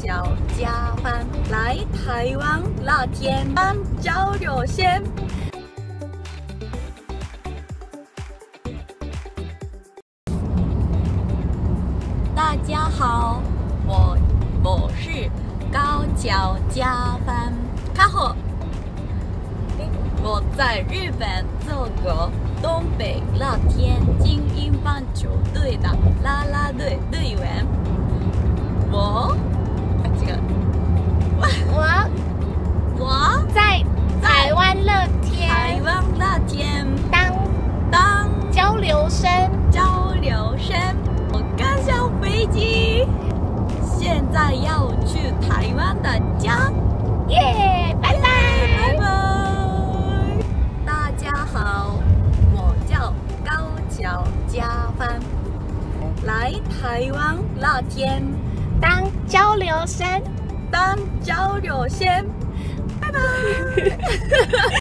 小加班来台湾那天班交流先。大家好，我我是高桥加班卡后。我在日本做过东北乐脚加班，来台湾那天当交流生，当交流生，拜拜。